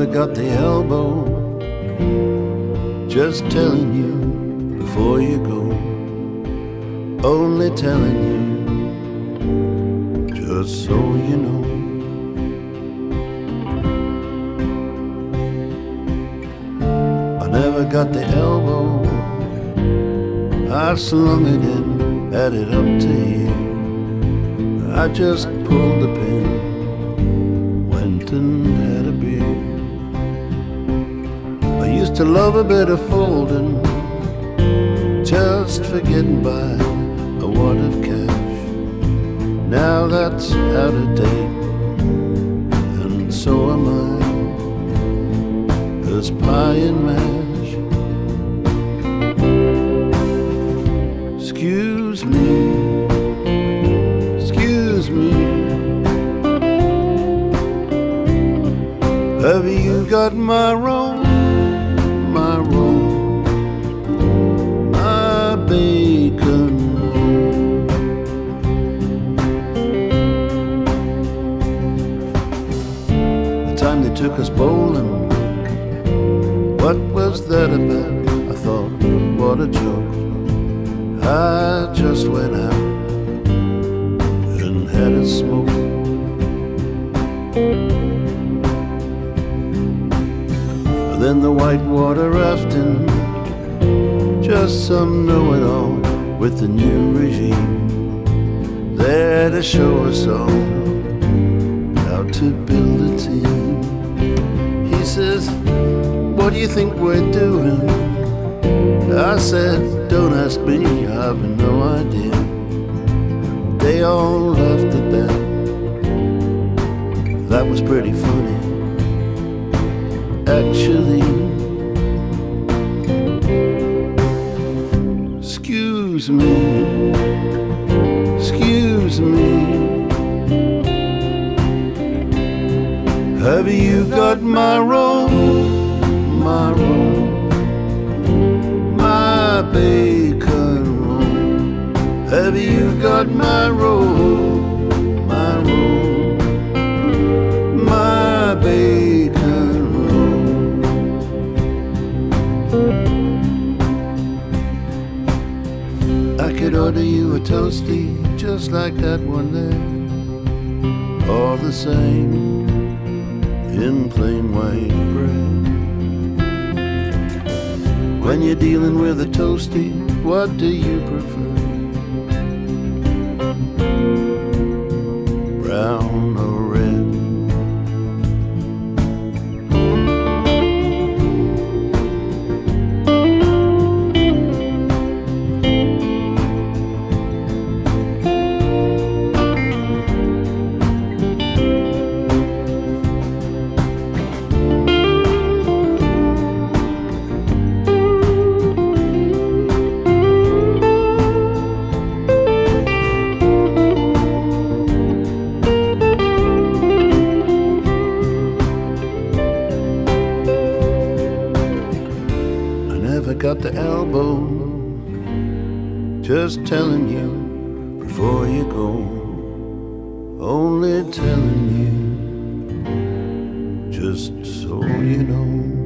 never got the elbow. Just telling you before you go. Only telling you, just so you know. I never got the elbow. I slung it in, had it up to you. I just pulled the pin, to love a bit of folding, just for getting by a wad of cash. Now that's out of date, and so am I. There's pie and mash. Excuse me, excuse me. Have you got my roll, took us bowling, what was that about? I thought, what a joke. I just went out and had a smoke. Then the whitewater rafting, just some know it all with the new regime. There to show us all how to build a team. Says, What do you think we're doing? I said, Don't ask me, I have no idea. They all laughed at that. That was pretty funny, actually. Excuse me, Have you got my roll, my roll? my bacon roll? Have you got my roll, my roll, my bacon roll? I could order you a toasty just like that one there, all the same in plain white bread. When you're dealing with a toasty, what do you prefer? Brown or red? I got the elbow. Just telling you before you go. Only telling you just so you know.